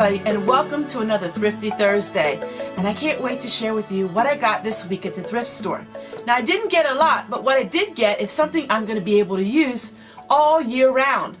everybody and welcome to another Thrifty Thursday. And I can't wait to share with you what I got this week at the thrift store. Now I didn't get a lot, but what I did get is something I'm going to be able to use all year round.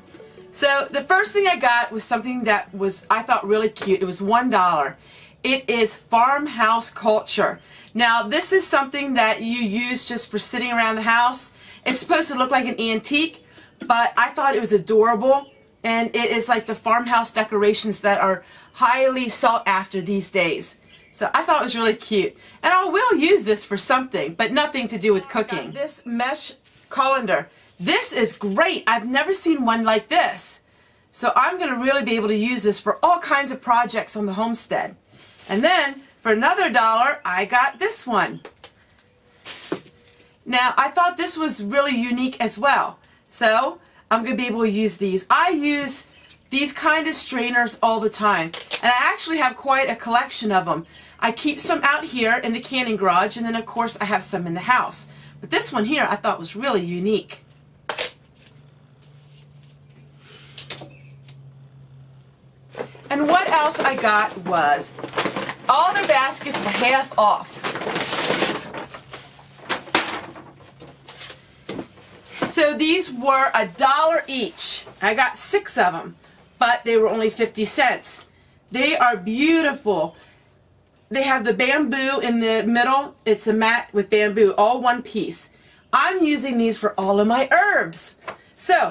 So the first thing I got was something that was I thought really cute. It was one dollar. It is farmhouse culture. Now this is something that you use just for sitting around the house. It's supposed to look like an antique, but I thought it was adorable and it is like the farmhouse decorations that are highly sought after these days. So I thought it was really cute. And I will use this for something, but nothing to do with cooking. This mesh colander. This is great. I've never seen one like this. So I'm going to really be able to use this for all kinds of projects on the homestead. And then for another dollar, I got this one. Now, I thought this was really unique as well. So I'm going to be able to use these. I use these kind of strainers all the time. And I actually have quite a collection of them. I keep some out here in the canning garage, and then of course I have some in the house. But this one here I thought was really unique. And what else I got was all the baskets were half off. So these were a dollar each. I got six of them, but they were only 50 cents. They are beautiful. They have the bamboo in the middle. It's a mat with bamboo, all one piece. I'm using these for all of my herbs. So,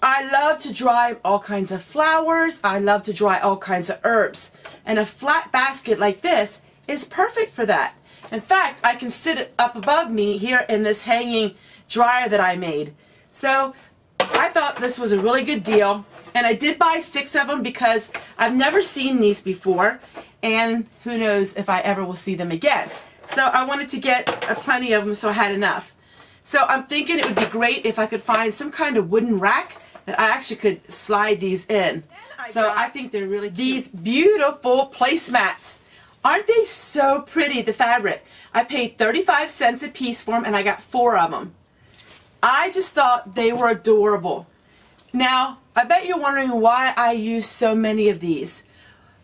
I love to dry all kinds of flowers. I love to dry all kinds of herbs. And a flat basket like this is perfect for that. In fact, I can sit it up above me here in this hanging dryer that I made. So I thought this was a really good deal. And I did buy six of them because I've never seen these before. And who knows if I ever will see them again. So I wanted to get a plenty of them so I had enough. So I'm thinking it would be great if I could find some kind of wooden rack that I actually could slide these in. So I think they're really cute. These beautiful placemats. Aren't they so pretty, the fabric? I paid 35 cents a piece for them and I got four of them. I just thought they were adorable. Now, I bet you're wondering why I use so many of these.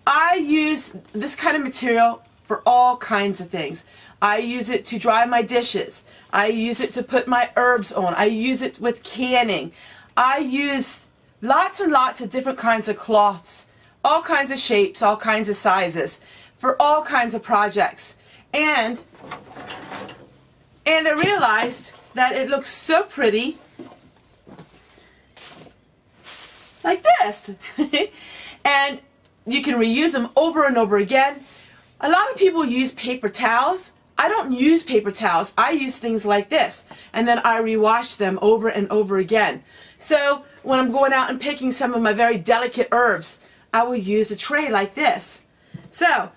I use this kind of material for all kinds of things. I use it to dry my dishes. I use it to put my herbs on. I use it with canning. I use lots and lots of different kinds of cloths, all kinds of shapes, all kinds of sizes, for all kinds of projects. And, and I realized that it looks so pretty. Like this. And you can reuse them over and over again. A lot of people use paper towels. I don't use paper towels. I use things like this. And then I rewash them over and over again. So when I'm going out and picking some of my very delicate herbs I will use a tray like this. So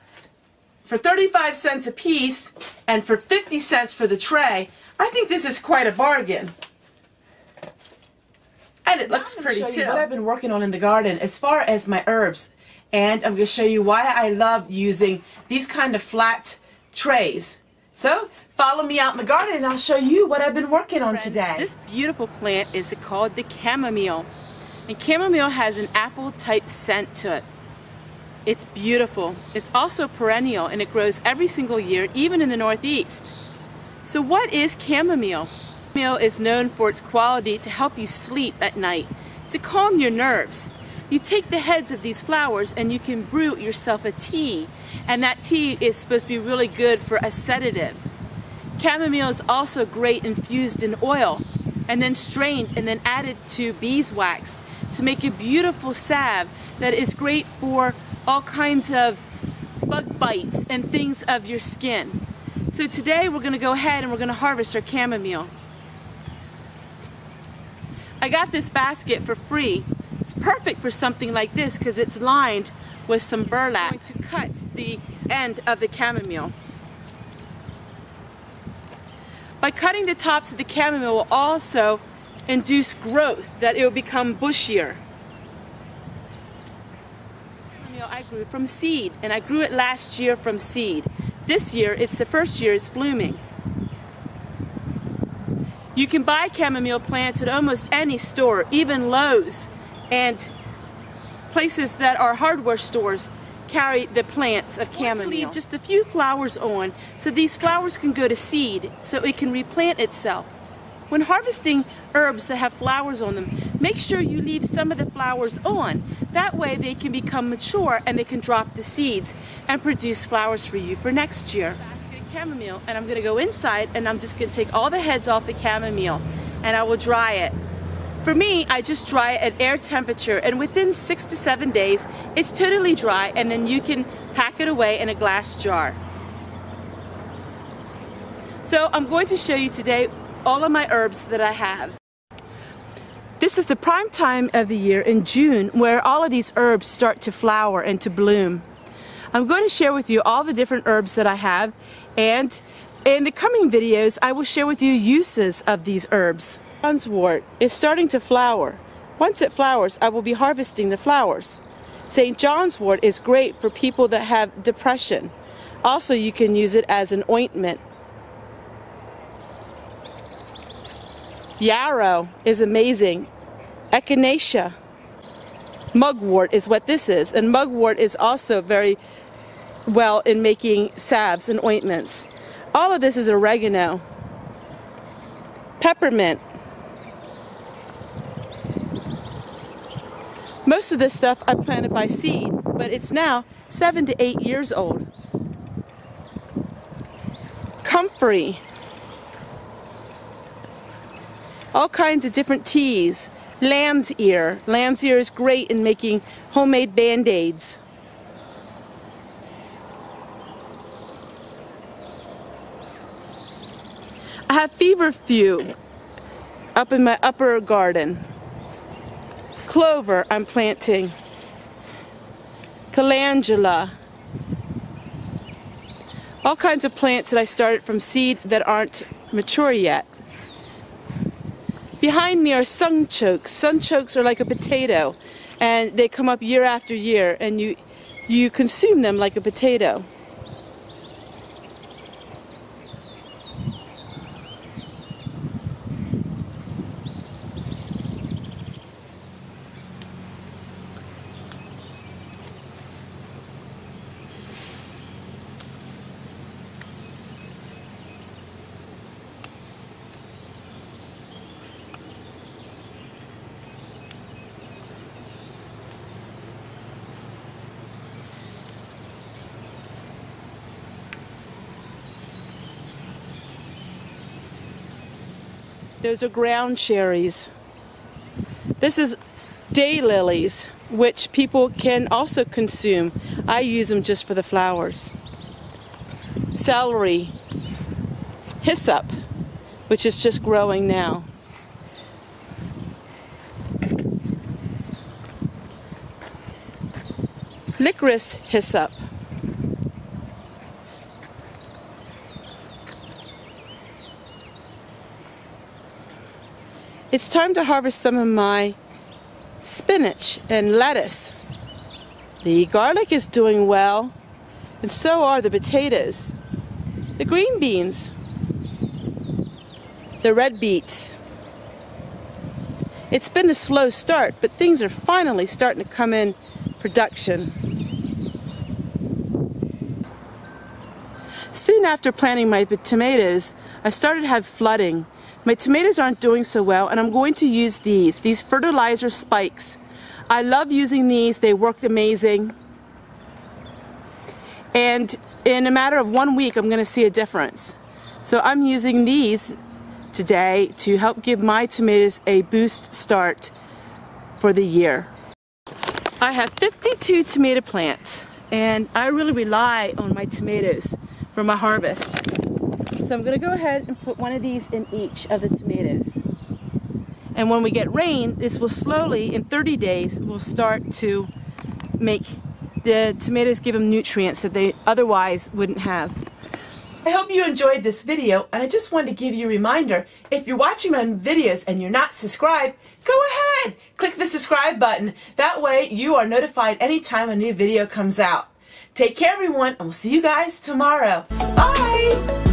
for 35 cents a piece and for 50 cents for the tray I think this is quite a bargain. And it looks pretty show too. You what I've been working on in the garden as far as my herbs. And I'm going to show you why I love using these kind of flat trays. So follow me out in the garden and I'll show you what I've been working on Friends, today. This beautiful plant is called the chamomile. And chamomile has an apple type scent to it. It's beautiful. It's also perennial and it grows every single year, even in the Northeast. So what is chamomile? Chamomile is known for its quality to help you sleep at night, to calm your nerves. You take the heads of these flowers and you can brew yourself a tea, and that tea is supposed to be really good for a sedative. Chamomile is also great infused in oil and then strained and then added to beeswax to make a beautiful salve that is great for all kinds of bug bites and things of your skin. So today we're going to go ahead and we're going to harvest our chamomile. I got this basket for free. It's perfect for something like this because it's lined with some burlap. I'm going to cut the end of the chamomile. By cutting the tops of the chamomile will also induce growth, that it will become bushier. Chamomile, I grew from seed, and I grew it last year from seed. This year, it's the first year it's blooming. You can buy chamomile plants at almost any store, even Lowe's and places that are hardware stores. carry the plants of chamomile. leave just a few flowers on so these flowers can go to seed so it can replant itself. When harvesting herbs that have flowers on them, make sure you leave some of the flowers on. That way they can become mature and they can drop the seeds and produce flowers for you for next year. Basket of chamomile and I'm going to go inside and I'm just going to take all the heads off the chamomile and I will dry it. For me, I just dry it at air temperature and within six to seven days, it's totally dry and then you can pack it away in a glass jar. So I'm going to show you today all of my herbs that I have. This is the prime time of the year in June where all of these herbs start to flower and to bloom. I'm going to share with you all the different herbs that I have and in the coming videos I will share with you uses of these herbs. Johnswort is starting to flower. Once it flowers I will be harvesting the flowers. St. John's wort is great for people that have depression. Also you can use it as an ointment Yarrow is amazing. Echinacea. Mugwort is what this is. And mugwort is also very well in making salves and ointments. All of this is oregano. Peppermint. Most of this stuff I planted by seed, but it's now seven to eight years old. Comfrey all kinds of different teas. Lamb's ear. Lamb's ear is great in making homemade band-aids. I have feverfew up in my upper garden. Clover I'm planting. Calendula. All kinds of plants that I started from seed that aren't mature yet. Behind me are sunchokes. Sunchokes are like a potato and they come up year after year and you, you consume them like a potato. Those are ground cherries. This is daylilies, which people can also consume. I use them just for the flowers. Celery, hyssop, which is just growing now. Licorice hyssop. It's time to harvest some of my spinach and lettuce. The garlic is doing well, and so are the potatoes, the green beans, the red beets. It's been a slow start, but things are finally starting to come in production. Soon after planting my tomatoes, I started to have flooding my tomatoes aren't doing so well and I'm going to use these, these fertilizer spikes. I love using these, they worked amazing. And in a matter of one week I'm going to see a difference. So I'm using these today to help give my tomatoes a boost start for the year. I have 52 tomato plants and I really rely on my tomatoes for my harvest. So I'm going to go ahead and put one of these in each of the tomatoes. And when we get rain, this will slowly, in 30 days, will start to make the tomatoes give them nutrients that they otherwise wouldn't have. I hope you enjoyed this video and I just wanted to give you a reminder if you're watching my videos and you're not subscribed go ahead! Click the subscribe button. That way you are notified anytime a new video comes out. Take care everyone and we'll see you guys tomorrow. Bye